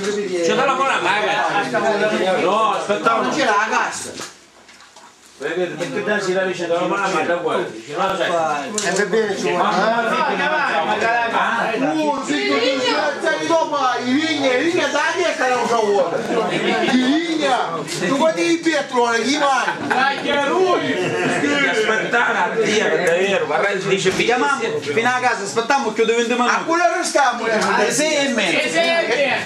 C'è da lavorare, magari. No, aspettavo. Non c'era la cassa. Vedete, perché da si la vicenda, non la manda qua. Dice, no, sai. E per bene ci vuole. Uh, se tu ti stai dopo, i vigna, i vigna dagli e sarà un favore. I vigna, tu guardi il pietrone, chi vai? Aspettare a Dio, Dice, vi chiamammo fino a casa, aspettiamo e chiudo 20 minuti. A quello restiamo, le 6 e mezzo. Le 6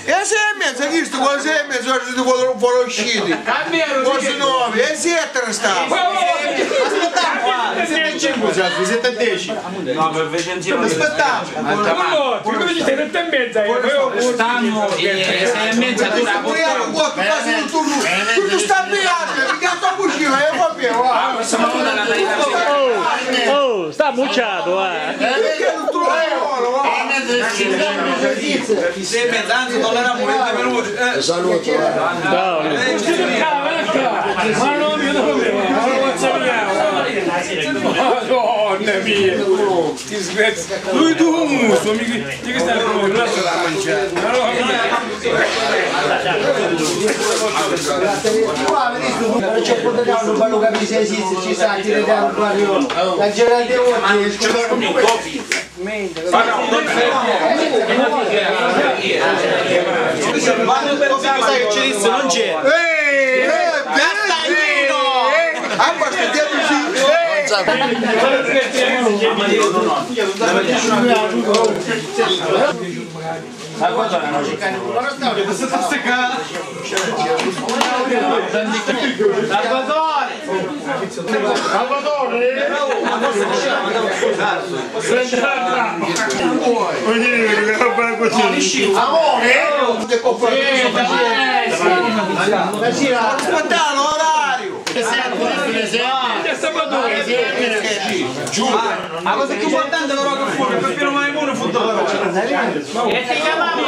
e mezzo, chi sto con 6 e mezzo, oggi ti vuole uscire. Cambiero, Forse 9, e 7 restiamo. Aspettiamo. 75 siamo, 70. No, per 25. Aspettiamo. Allora, come dice 7 e mezza? Stanno e 6 e mezza dura. Apriamo qua, quasi tutto. Tutto sta avviato, mi cazzo a cucina, io va bene, va. Ma siamo andati a Perché non trovo va? Sei e mezza, anzi non eravamo 20 minuti. Eh, Ciao. Ma non mi dovevo, não تزغت ويدوم não تيجسنا الناس Ma não pensate che não non c'è! Ehi! não Acqua studiato il сам. Amore! Amore! Amore! Amore! La cosa più importante però che fuori, per Piero Maimone fu dopo. E ti chiamavo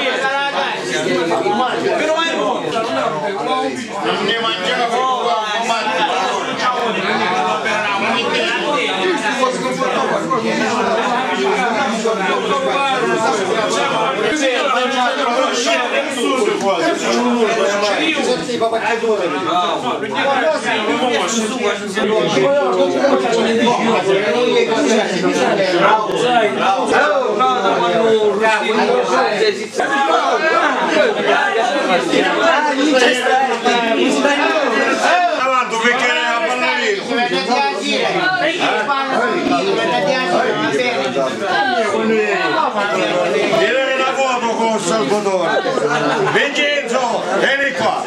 Piero Maimone. Non ne mangiavo. Avanti, perché Команду ВКР обновил. Берем uomo con il Salvatore Vincenzo vieni qua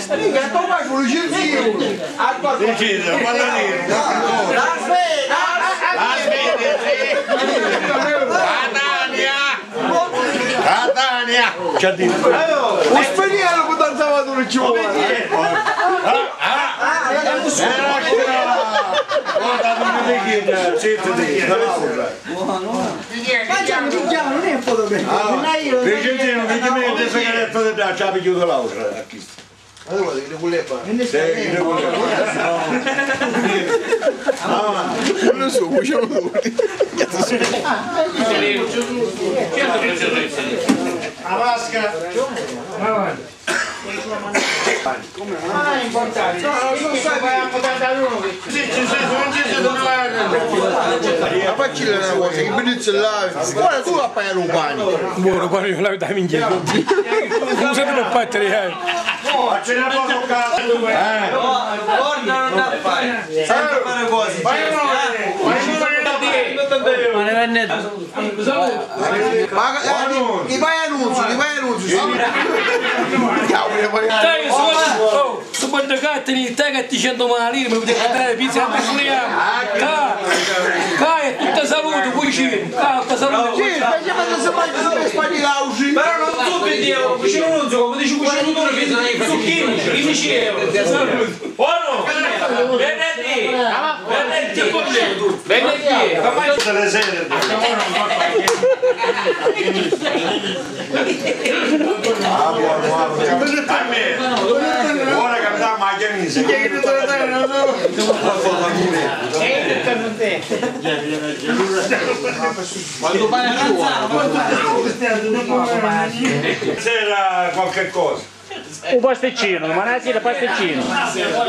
Spiega, tu vai con il giro Vincenzo, guarda lì Aspetta, aspetta Catania Catania Catania Uspediamo che danzava due giorni mi Facciamo, diciamo, non è un bene! Non è io! Vincenzino, che carezza di ci ha pigliato l'altra. Allora, che ne? Non ne Sì, che ne voleva? Non lo so, facciamo tutti! La maschera. Ah, è importante! No, non so, vai a che... Sì, sì, sì, non ci doveva... Ma facci una cosa, che benizio là! Guarda, tu la pagare un pane! Buono, quando io la vedo minchia. Non sapete per battere, eh. Ma ce può toccare due. Eh. Guarda, non da fare. Sempre fare cose. Vai, 78. Ma ne venne tu. Ma e vai annuncio, e vai annuncio. a quando cattini, te che ti scendo malino, mi potete cantare pizza e pisliamo. Ca, ca, è tutta salute, poi ci, ca, tutta salute. Sì, facciamo da sapere spagnoli lauci. Però non so che Dio, cucino non so, come dici cucino tu, 15 euro. Buono, venerdì. Bekle kolluyor. Bekle. Tamam. Abi abi. Kapını tamme. Ora kapta magen inse. Gelin de de. Gelin de Quando vai a Cuba. C'era qualche cosa. Un pasticcino, domani sera pasticcino.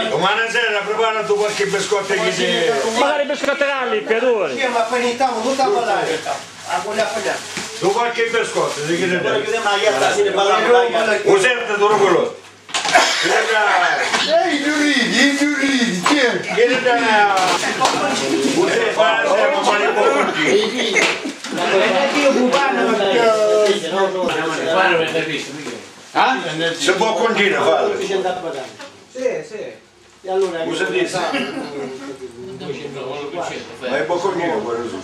Domani sera prepara tu qualche biscotto che ti... Magari biscotteralli, i piatori. ma finitamo tutta a ballare. A quella quella. Tu qualche biscotto, si chiede te. Chiudiamo la ietta, si ne ballare. Usate duro quello. Ehi, i giuridi, i giuridi, chi è? te... Chiede te... Usate fare un po' di po' Fare una intervista, mica. Si può continuare a farlo. Sì, sì. E allora... Cosa dici? Ma è poco meno quello su.